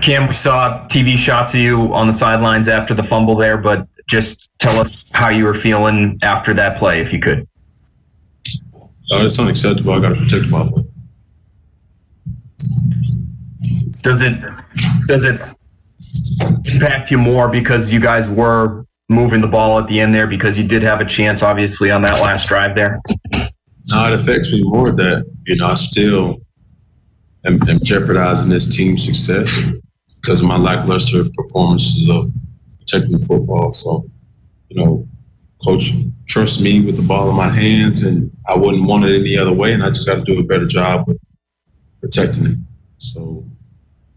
Cam, we saw TV shots of you on the sidelines after the fumble there, but just tell us how you were feeling after that play, if you could. Uh, it's unacceptable. I got to protect the ball. Does it does it impact you more because you guys were moving the ball at the end there because you did have a chance, obviously, on that last drive there? No, it affects me more that you know I still am, am jeopardizing this team's success because of my lackluster performances of protecting the football. So, you know, coach trusts me with the ball in my hands, and I wouldn't want it any other way. And I just got to do a better job with protecting it. So